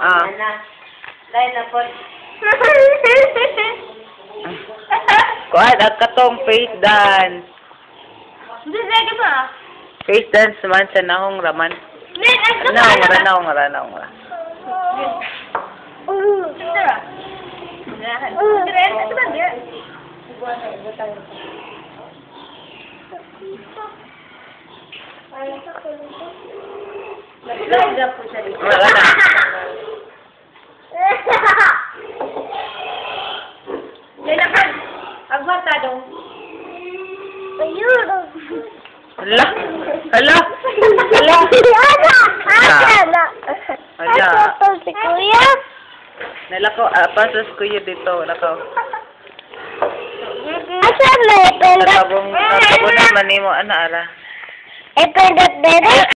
Ah. na. Dahil na po. Kuha, katong face dance. Hindi, sige ba? Face dance man sa nahong raman. Nahong ra, nahong ra, nahong ra. Ito ra. Dire, ito ba, dire? Nag-vlog po siya dito. Wala na. Lela ka. Agwata daw. Hala. Hala. Hala. Wala. si Kuya. Nalakaw, ah, pasas ko yun dito. Nakaw. Asa na ipindot? Natabong, natabong naman ni mo. Ano, ara? Ipindot dito?